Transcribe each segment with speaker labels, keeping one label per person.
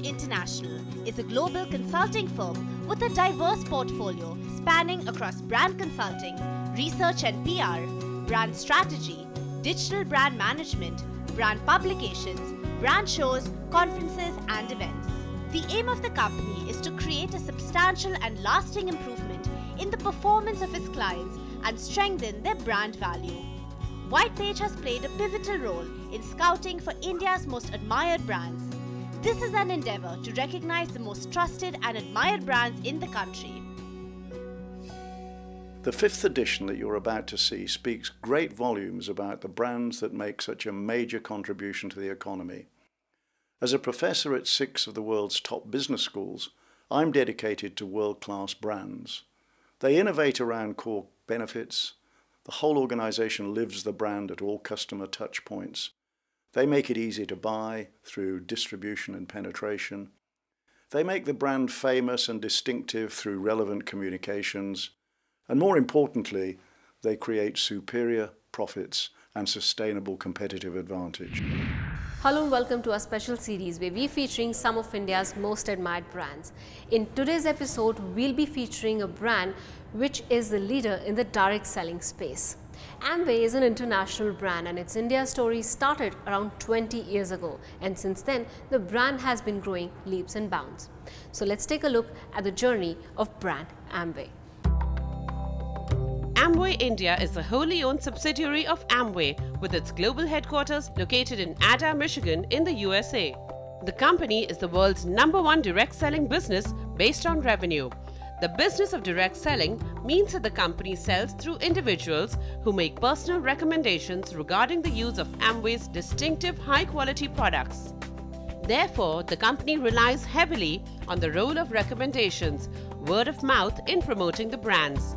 Speaker 1: International is a global consulting firm with a diverse portfolio spanning across brand consulting, research and PR, brand strategy, digital brand management, brand publications, brand shows, conferences, and events. The aim of the company is to create a substantial and lasting improvement in the performance of its clients and strengthen their brand value. Whitepage has played a pivotal role in scouting for India's most admired brands. This is an endeavor to recognize the most trusted and admired brands in the country.
Speaker 2: The fifth edition that you're about to see speaks great volumes about the brands that make such a major contribution to the economy. As a professor at six of the world's top business schools, I'm dedicated to world class brands. They innovate around core benefits. The whole organization lives the brand at all customer touch points. They make it easy to buy through distribution and penetration. They make the brand famous and distinctive through relevant communications. And more importantly, they create superior profits and sustainable competitive advantage.
Speaker 3: Hello and welcome to our special series where we're featuring some of India's most admired brands. In today's episode, we'll be featuring a brand which is the leader in the direct selling space. Amway is an international brand and its India story started around 20 years ago and since then the brand has been growing leaps and bounds. So let's take a look at the journey of brand Amway.
Speaker 4: Amway India is a wholly owned subsidiary of Amway with its global headquarters located in Ada, Michigan in the USA. The company is the world's number one direct selling business based on revenue. The business of direct selling means that the company sells through individuals who make personal recommendations regarding the use of Amway's distinctive high quality products. Therefore, the company relies heavily on the role of recommendations, word of mouth in promoting the brands.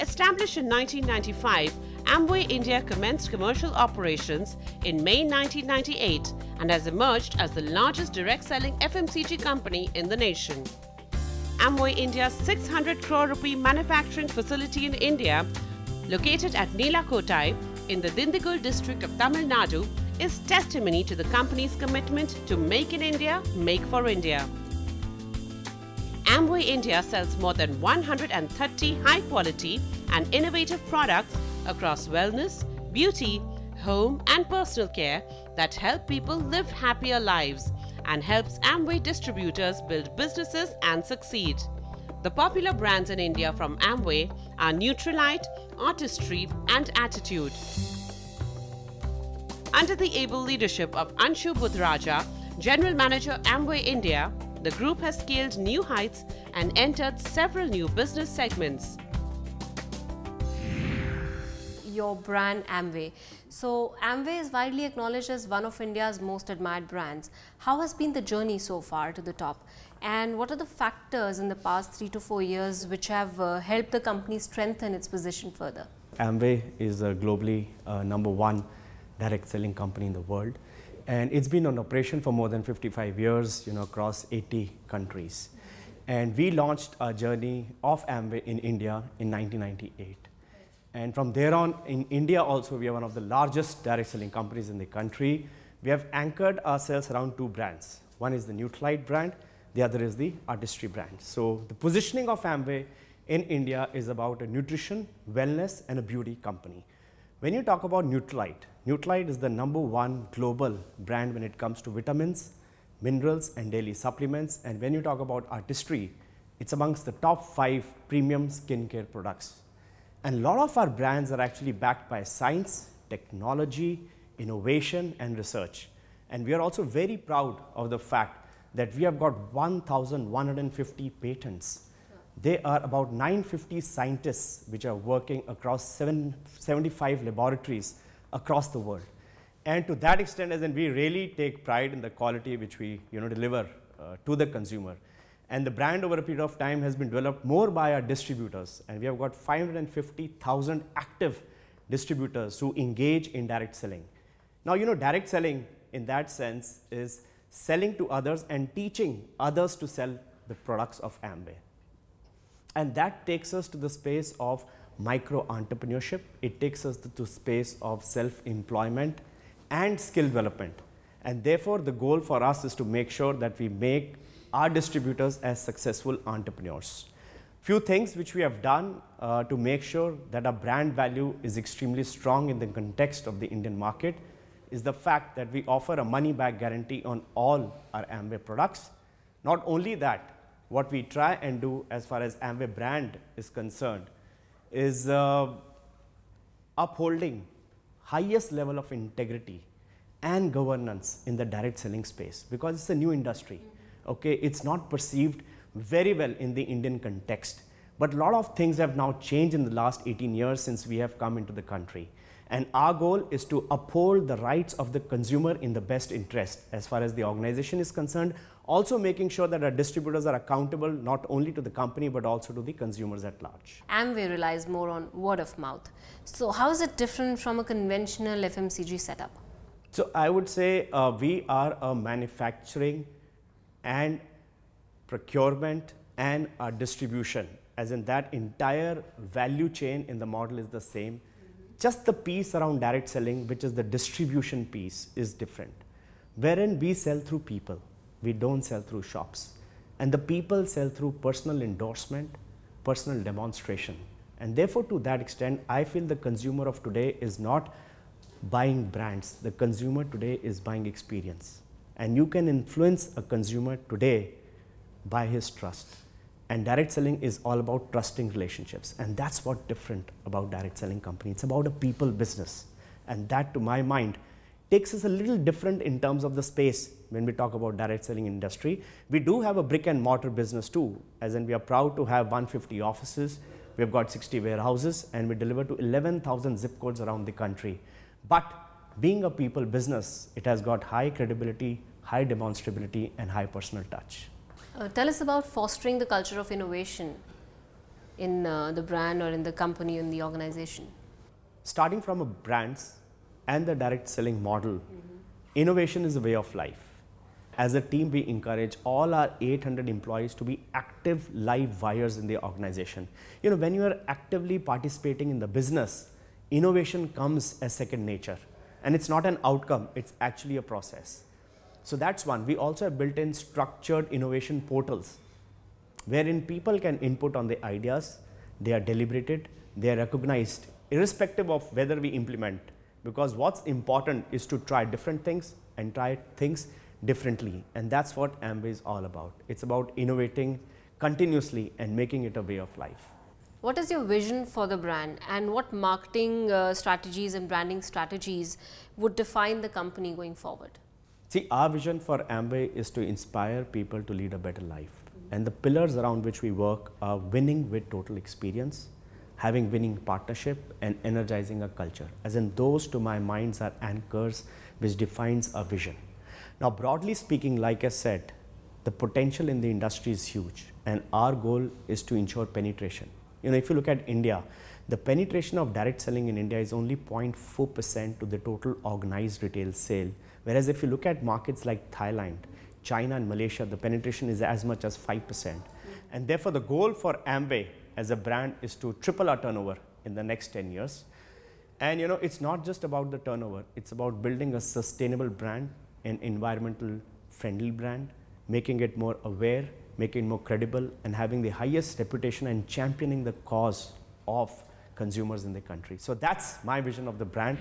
Speaker 4: Established in 1995, Amway India commenced commercial operations in May 1998 and has emerged as the largest direct selling FMCG company in the nation. Amway India's 600 crore rupee manufacturing facility in India, located at Nilakottai in the Dindigul district of Tamil Nadu, is testimony to the company's commitment to Make in India, Make for India. Amway India sells more than 130 high quality and innovative products across wellness, beauty, home, and personal care that help people live happier lives and helps Amway distributors build businesses and succeed. The popular brands in India from Amway are Nutrilite, Artistry, and Attitude. Under the able leadership of Anshu Budhraja, General Manager Amway India, the group has scaled new heights and entered several new business segments.
Speaker 3: Your brand Amway. So, Amway is widely acknowledged as one of India's most admired brands. How has been the journey so far to the top? And what are the factors in the past three to four years which have uh, helped the company strengthen its position further?
Speaker 5: Amway is a globally uh, number one direct selling company in the world and it's been on operation for more than 55 years you know across 80 countries and we launched our journey of Amway in India in 1998 and from there on, in India also, we are one of the largest direct selling companies in the country. We have anchored ourselves around two brands. One is the Nutrilite brand, the other is the Artistry brand. So the positioning of Amway in India is about a nutrition, wellness, and a beauty company. When you talk about Nutrilite, Nutrilite is the number one global brand when it comes to vitamins, minerals, and daily supplements. And when you talk about Artistry, it's amongst the top five premium skincare products and a lot of our brands are actually backed by science, technology, innovation, and research. And we are also very proud of the fact that we have got 1,150 patents. There are about 950 scientists which are working across seven, 75 laboratories across the world. And to that extent, as in we really take pride in the quality which we you know, deliver uh, to the consumer. And the brand over a period of time has been developed more by our distributors. And we have got 550,000 active distributors who engage in direct selling. Now, you know, direct selling in that sense is selling to others and teaching others to sell the products of Amway. And that takes us to the space of micro entrepreneurship. It takes us to the space of self employment and skill development. And therefore, the goal for us is to make sure that we make our distributors as successful entrepreneurs. Few things which we have done uh, to make sure that our brand value is extremely strong in the context of the Indian market is the fact that we offer a money back guarantee on all our Amway products. Not only that, what we try and do as far as Amway brand is concerned is uh, upholding highest level of integrity and governance in the direct selling space because it's a new industry. Okay, it's not perceived very well in the Indian context. But a lot of things have now changed in the last 18 years since we have come into the country. And our goal is to uphold the rights of the consumer in the best interest as far as the organization is concerned. Also making sure that our distributors are accountable not only to the company but also to the consumers at large.
Speaker 3: Amway relies more on word of mouth. So how is it different from a conventional FMCG setup?
Speaker 5: So I would say uh, we are a manufacturing and procurement and our distribution as in that entire value chain in the model is the same. Just the piece around direct selling which is the distribution piece is different. Wherein we sell through people we don't sell through shops. And the people sell through personal endorsement personal demonstration. And therefore to that extent i feel the consumer of today is not buying brands. The consumer today is buying experience and you can influence a consumer today by his trust and direct selling is all about trusting relationships. And that's what different about direct selling company. It's about a people business. And that to my mind takes us a little different in terms of the space when we talk about direct selling industry. We do have a brick and mortar business too, as in we are proud to have 150 offices. We've got 60 warehouses and we deliver to 11,000 zip codes around the country. But being a people business, it has got high credibility, high demonstrability and high personal touch.
Speaker 3: Uh, tell us about fostering the culture of innovation in uh, the brand or in the company in the organization.
Speaker 5: Starting from a brands and the direct selling model, mm -hmm. innovation is a way of life. As a team, we encourage all our 800 employees to be active live wires in the organization. You know, when you are actively participating in the business, innovation comes as second nature. And it's not an outcome, it's actually a process. So that's one. We also have built in structured innovation portals wherein people can input on the ideas, they are deliberated, they are recognized irrespective of whether we implement because what's important is to try different things and try things differently and that's what Amway is all about. It's about innovating continuously and making it a way of life.
Speaker 3: What is your vision for the brand and what marketing uh, strategies and branding strategies would define the company going forward?
Speaker 5: See, our vision for Amway is to inspire people to lead a better life. And the pillars around which we work are winning with total experience, having winning partnership, and energizing a culture. As in, those to my minds are anchors which defines our vision. Now, broadly speaking, like I said, the potential in the industry is huge, and our goal is to ensure penetration. You know, if you look at India, the penetration of direct selling in India is only 0.4% to the total organized retail sale, Whereas if you look at markets like Thailand, China and Malaysia, the penetration is as much as 5%. Mm. And therefore the goal for Amway as a brand is to triple our turnover in the next 10 years. And you know, it's not just about the turnover, it's about building a sustainable brand, an environmental friendly brand, making it more aware, making it more credible, and having the highest reputation and championing the cause of consumers in the country. So that's my vision of the brand.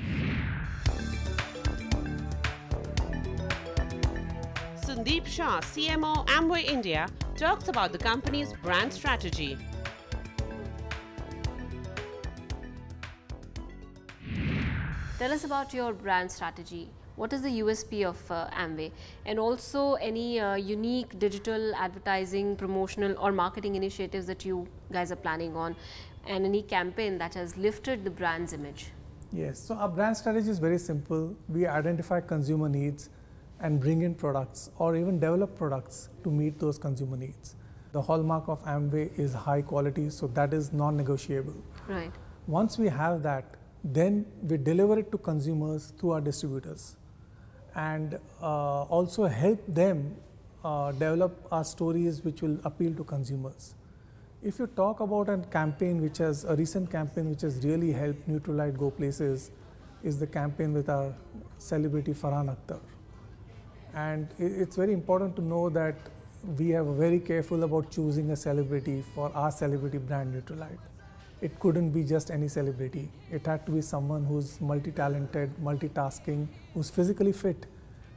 Speaker 4: Sandeep Shah, CMO Amway India, talks about the company's brand strategy.
Speaker 3: Tell us about your brand strategy. What is the USP of uh, Amway? And also any uh, unique digital advertising, promotional or marketing initiatives that you guys are planning on and any campaign that has lifted the brand's image?
Speaker 6: Yes, so our brand strategy is very simple. We identify consumer needs and bring in products or even develop products to meet those consumer needs. The hallmark of Amway is high quality, so that is non-negotiable.
Speaker 3: Right.
Speaker 6: Once we have that, then we deliver it to consumers through our distributors and uh, also help them uh, develop our stories which will appeal to consumers. If you talk about a campaign which has a recent campaign which has really helped Nutrilite go places is the campaign with our celebrity Farhan Akhtar And it's very important to know that we are very careful about choosing a celebrity for our celebrity brand Nutrilite. It couldn't be just any celebrity. It had to be someone who's multi-talented, multitasking, who's physically fit,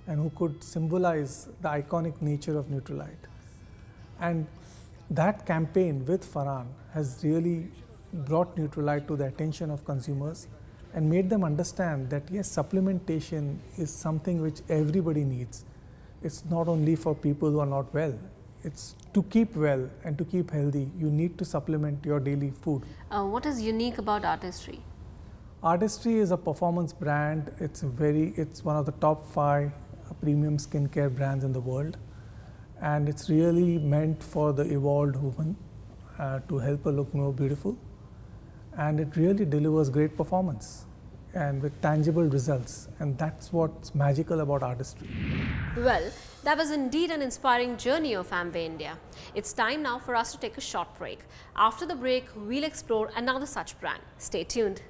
Speaker 6: and who could symbolize the iconic nature of Nutrilite. And that campaign with Farhan has really brought Nutrilite to the attention of consumers and made them understand that yes, supplementation is something which everybody needs. It's not only for people who are not well. It's to keep well and to keep healthy, you need to supplement your daily food.
Speaker 3: Uh, what is unique about Artistry?
Speaker 6: Artistry is a performance brand. It's very, it's one of the top five premium skincare brands in the world and it's really meant for the evolved woman uh, to help her look more beautiful and it really delivers great performance and with tangible results and that's what's magical about artistry.
Speaker 3: Well, that was indeed an inspiring journey of Amway India. It's time now for us to take a short break. After the break, we'll explore another such brand. Stay tuned.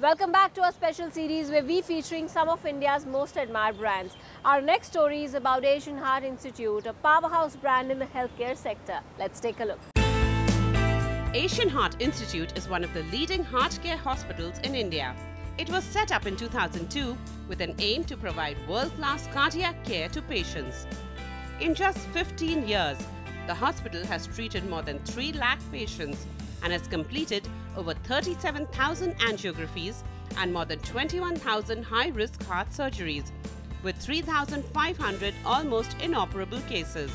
Speaker 3: Welcome back to our special series where we're featuring some of India's most admired brands. Our next story is about Asian Heart Institute, a powerhouse brand in the healthcare sector. Let's take a look.
Speaker 4: Asian Heart Institute is one of the leading heart care hospitals in India. It was set up in 2002 with an aim to provide world-class cardiac care to patients. In just 15 years, the hospital has treated more than 3 lakh patients and has completed over 37,000 angiographies and more than 21,000 high-risk heart surgeries, with 3,500 almost inoperable cases.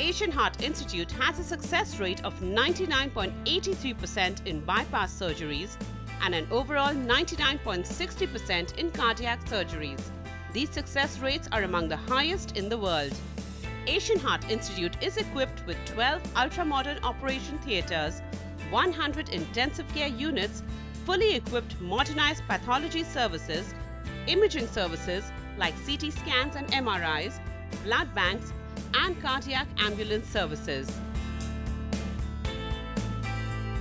Speaker 4: Asian Heart Institute has a success rate of 99.83% in bypass surgeries and an overall 99.60% in cardiac surgeries. These success rates are among the highest in the world. Asian Heart Institute is equipped with 12 ultra-modern operation theatres 100 intensive care units, fully equipped modernized pathology services, imaging services like CT scans and MRIs, blood banks, and cardiac ambulance services.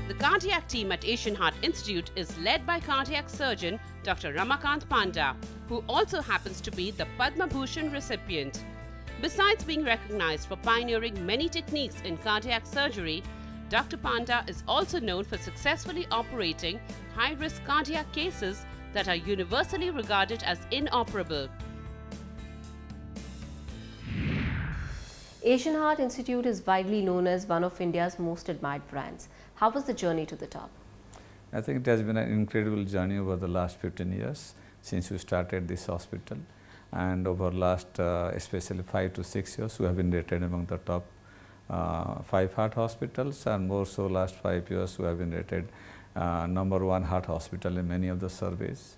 Speaker 4: The cardiac team at Asian Heart Institute is led by cardiac surgeon Dr. Ramakant Panda, who also happens to be the Padma Bhushan recipient. Besides being recognized for pioneering many techniques in cardiac surgery, Dr. Panda is also known for successfully operating high risk cardiac cases that are universally regarded as inoperable.
Speaker 3: Asian Heart Institute is widely known as one of India's most admired brands. How was the journey to the top?
Speaker 7: I think it has been an incredible journey over the last 15 years since we started this hospital and over last uh, especially 5 to 6 years we have been rated among the top uh, five heart hospitals and more so last five years we have been rated uh, number one heart hospital in many of the surveys.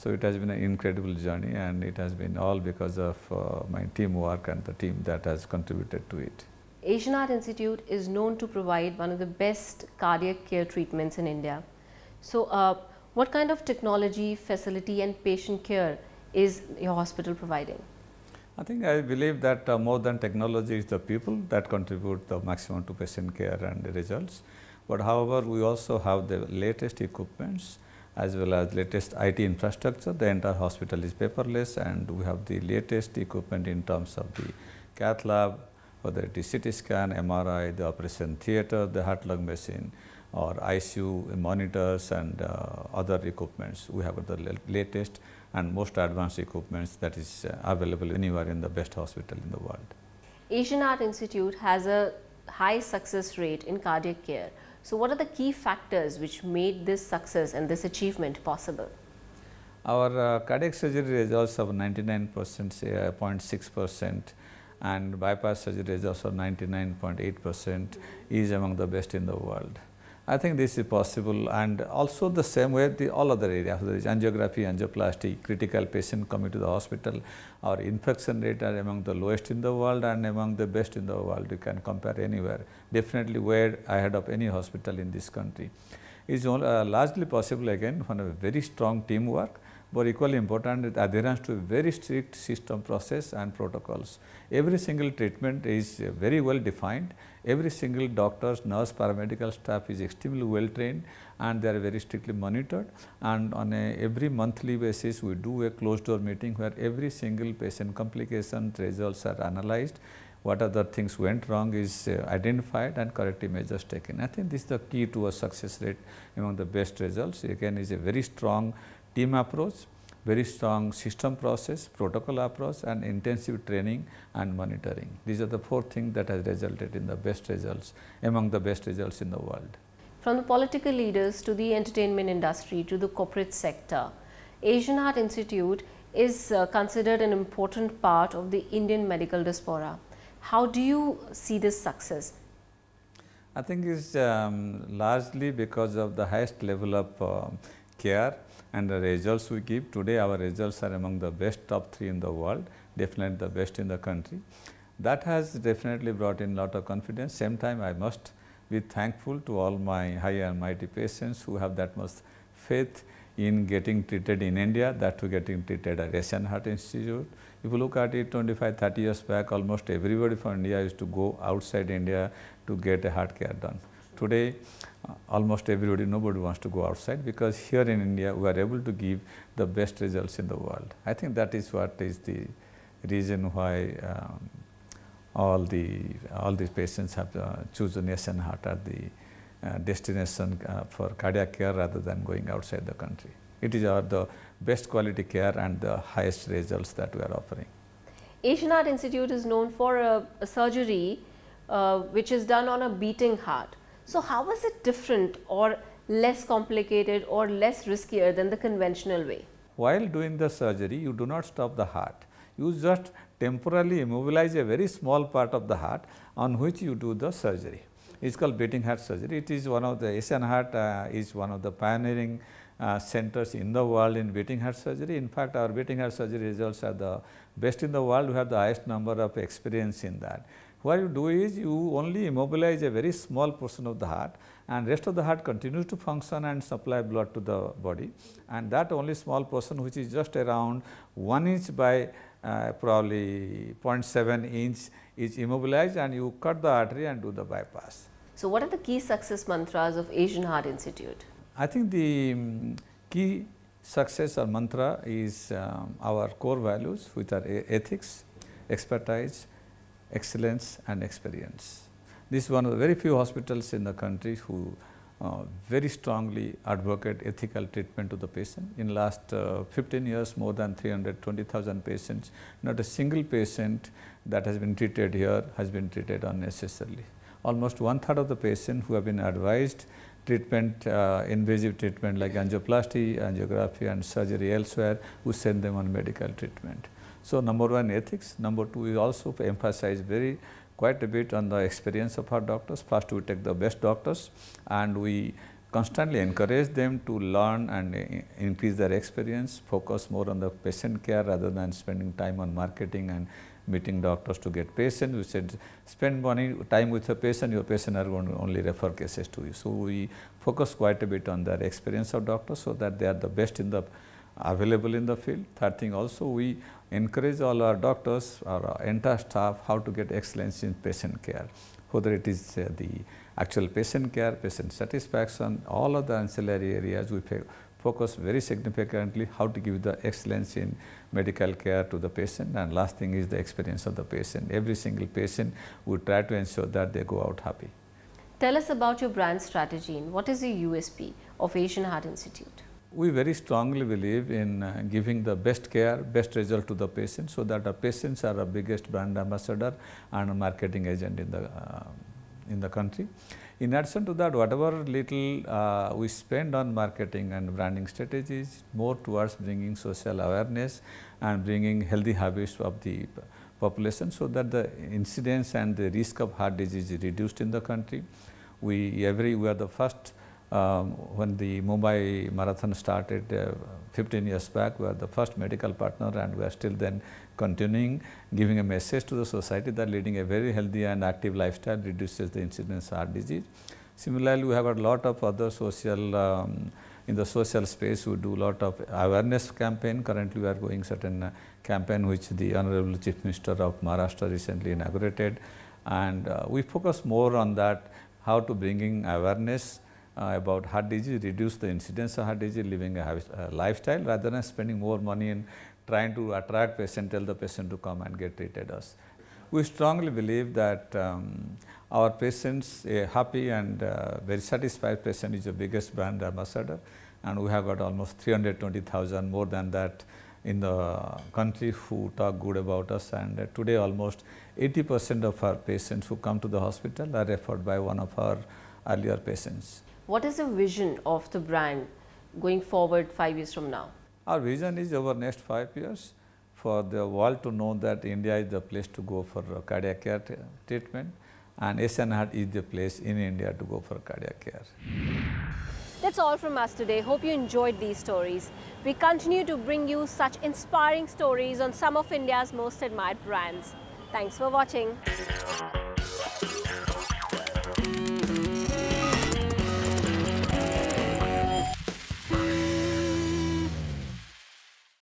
Speaker 7: So it has been an incredible journey and it has been all because of uh, my teamwork and the team that has contributed to it.
Speaker 3: Asian Heart Institute is known to provide one of the best cardiac care treatments in India. So uh, what kind of technology, facility and patient care is your hospital providing?
Speaker 7: I think I believe that uh, more than technology is the people that contribute the maximum to patient care and the results. But however, we also have the latest equipments as well as latest IT infrastructure. The entire hospital is paperless and we have the latest equipment in terms of the cath lab, whether it is CT scan, MRI, the operation theater, the heart lung machine or ICU monitors and uh, other equipments. We have the latest and most advanced equipments that is uh, available anywhere in the best hospital in the world.
Speaker 3: Asian Heart Institute has a high success rate in cardiac care. So what are the key factors which made this success and this achievement possible?
Speaker 7: Our uh, cardiac surgery results of 99 percent, 0.6 percent and bypass surgery results of 99.8 percent is among the best in the world. I think this is possible. And also the same way the all other areas, there is angiography, angioplasty, critical patient coming to the hospital, our infection rate are among the lowest in the world and among the best in the world, you can compare anywhere, definitely way ahead of any hospital in this country. It is uh, largely possible again from a very strong teamwork but equally important adherence to very strict system process and protocols. Every single treatment is very well defined, every single doctors, nurse, paramedical staff is extremely well trained and they are very strictly monitored and on a every monthly basis we do a closed door meeting where every single patient complication results are analyzed what other things went wrong is uh, identified and corrective measures taken. I think this is the key to a success rate among the best results. Again, is a very strong team approach, very strong system process, protocol approach and intensive training and monitoring. These are the four things that has resulted in the best results among the best results in the world.
Speaker 3: From the political leaders to the entertainment industry to the corporate sector, Asian Heart Institute is uh, considered an important part of the Indian medical diaspora. How do you see this success?
Speaker 7: I think it's um, largely because of the highest level of uh, care and the results we give. Today our results are among the best top 3 in the world, definitely the best in the country. That has definitely brought in lot of confidence. Same time I must be thankful to all my high and mighty patients who have that much faith in getting treated in India, that to getting treated at Asian Heart Institute. If you look at it 25, 30 years back, almost everybody from India used to go outside India to get a heart care done. Today, uh, almost everybody, nobody wants to go outside because here in India, we are able to give the best results in the world. I think that is what is the reason why um, all the all these patients have uh, chosen Asian Heart as the uh, destination uh, for cardiac care rather than going outside the country. It is our the best quality care and the highest results that we are offering.
Speaker 3: Asian Heart Institute is known for a, a surgery uh, which is done on a beating heart. So, how is it different or less complicated or less riskier than the conventional way?
Speaker 7: While doing the surgery, you do not stop the heart. You just temporarily immobilize a very small part of the heart on which you do the surgery. It is called beating heart surgery. It is one of the Asian Heart uh, is one of the pioneering uh, centers in the world in beating heart surgery. In fact, our beating heart surgery results are the best in the world. We have the highest number of experience in that. What you do is you only immobilize a very small portion of the heart and rest of the heart continues to function and supply blood to the body and that only small portion which is just around 1 inch by uh, probably 0.7 inch is immobilized and you cut the artery and do the bypass.
Speaker 3: So, what are the key success mantras of Asian Heart Institute?
Speaker 7: I think the um, key success or mantra is um, our core values which are ethics, expertise, excellence and experience. This is one of the very few hospitals in the country who uh, very strongly advocate ethical treatment to the patient. In last uh, 15 years, more than 320,000 patients, not a single patient that has been treated here has been treated unnecessarily. Almost one third of the patients who have been advised treatment, uh, invasive treatment like angioplasty, angiography and surgery elsewhere, we send them on medical treatment. So, number one ethics, number two we also emphasize very quite a bit on the experience of our doctors. First we take the best doctors and we constantly encourage them to learn and increase their experience, focus more on the patient care rather than spending time on marketing and meeting doctors to get patients. We said spend money time with the patient, your patient are going to only refer cases to you. So, we focus quite a bit on their experience of doctors so that they are the best in the available in the field. Third thing also we encourage all our doctors, our entire staff how to get excellence in patient care, whether it is uh, the actual patient care, patient satisfaction, all of the ancillary areas we focus very significantly how to give the excellence in medical care to the patient and last thing is the experience of the patient. Every single patient we try to ensure that they go out happy.
Speaker 3: Tell us about your brand strategy and what is the USP of Asian Heart Institute?
Speaker 7: We very strongly believe in uh, giving the best care, best result to the patient so that the patients are our biggest brand ambassador and marketing agent in the, uh, in the country. In addition to that, whatever little uh, we spend on marketing and branding strategies, more towards bringing social awareness and bringing healthy habits of the population so that the incidence and the risk of heart disease is reduced in the country. We every we are the first um, when the Mumbai Marathon started uh, 15 years back, we are the first medical partner and we are still then continuing giving a message to the society that leading a very healthy and active lifestyle reduces the incidence of heart disease. Similarly, we have a lot of other social um, In the social space, we do a lot of awareness campaign. Currently, we are going certain uh, campaign which the Honorable Chief Minister of Maharashtra recently inaugurated. And uh, we focus more on that, how to bringing awareness about heart disease, reduce the incidence of heart disease, living a, a lifestyle rather than spending more money in trying to attract patient, tell the patient to come and get treated us. We strongly believe that um, our patients, a happy and uh, very satisfied patient is the biggest brand ambassador and we have got almost 320,000 more than that in the country who talk good about us and uh, today almost 80 percent of our patients who come to the hospital are referred by one of our earlier patients.
Speaker 3: What is the vision of the brand going forward five years from now?
Speaker 7: Our vision is over next five years for the world to know that India is the place to go for cardiac care treatment and Asian Heart is the place in India to go for cardiac care.
Speaker 3: That's all from us today. Hope you enjoyed these stories. We continue to bring you such inspiring stories on some of India's most admired brands. Thanks for watching.